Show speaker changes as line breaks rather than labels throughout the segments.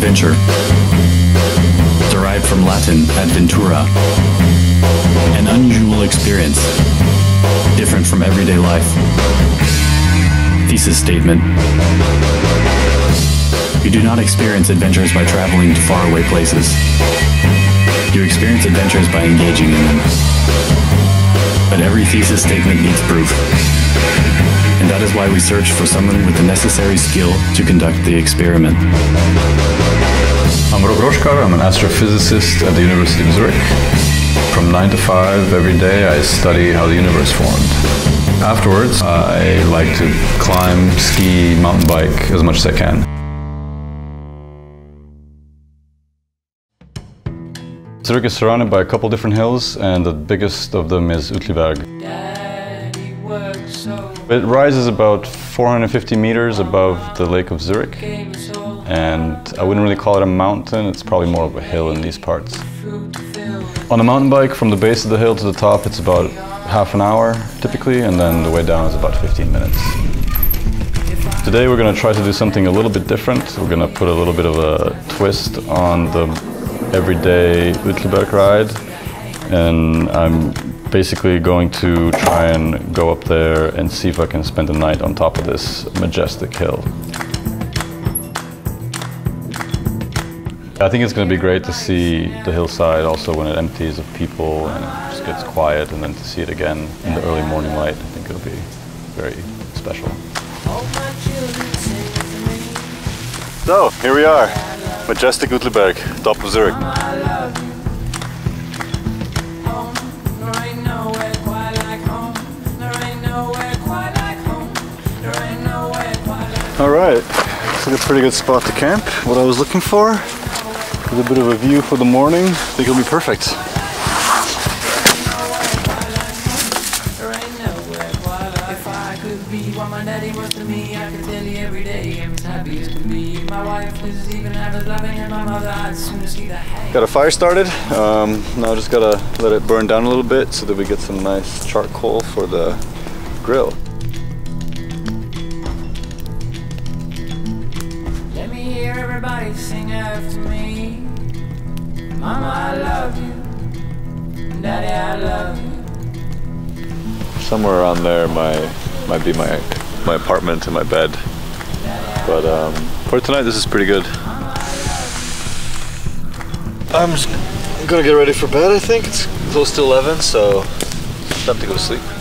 adventure, derived from Latin adventura, an unusual experience, different from everyday life. Thesis statement. You do not experience adventures by traveling to faraway places. You experience adventures by engaging in them. But every thesis statement needs proof. And that is why we search for someone with the necessary skill to conduct the experiment.
I'm Rok Roskar, I'm an astrophysicist at the University of Zurich. From 9 to 5 every day I study how the universe formed. Afterwards, I like to climb, ski, mountain bike as much as I can. Zurich is surrounded by a couple different hills and the biggest of them is Uetliberg. It rises about 450 meters above the Lake of Zurich and I wouldn't really call it a mountain, it's probably more of a hill in these parts. On a mountain bike from the base of the hill to the top it's about half an hour typically and then the way down is about 15 minutes. Today we're going to try to do something a little bit different. We're going to put a little bit of a twist on the everyday Uetliberg ride and I'm basically going to try and go up there and see if I can spend the night on top of this majestic hill. I think it's going to be great to see the hillside also when it empties of people and it just gets quiet and then to see it again in the early morning light. I think it'll be very special. So, here we are, majestic Uetliberg, top of Zurich. All right, looks like a pretty good spot to camp. What I was looking for, with a bit of a view for the morning, I think it'll be perfect. Got a fire started. Um, now just gotta let it burn down a little bit so that we get some nice charcoal for the grill.
Everybody sing after me. Mama, I love you. Daddy, I love you.
Somewhere around there my might be my my apartment and my bed. But um, for tonight this is pretty good. I'm gonna get ready for bed I think. It's close to 11 so time to go to sleep.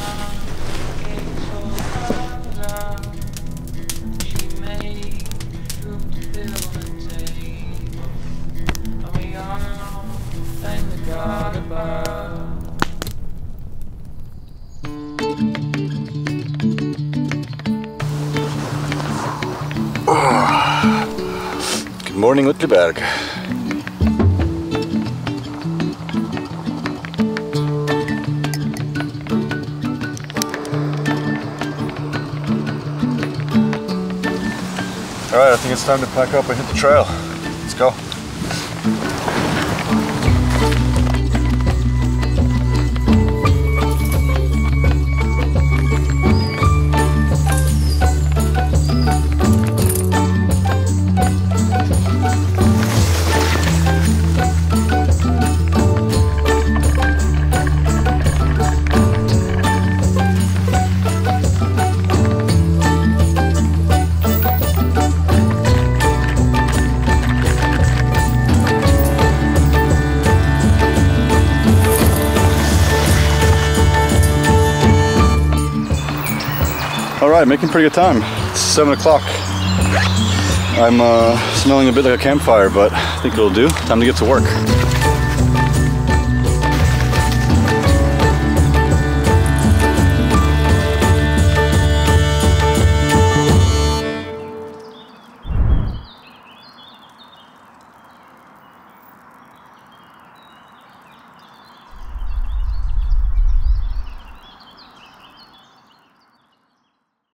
Morning Uetliberg. All right, I think it's time to pack up and hit the trail. Let's go. All right, making pretty good time. It's seven o'clock. I'm uh, smelling a bit like a campfire, but I think it'll do. Time to get to work.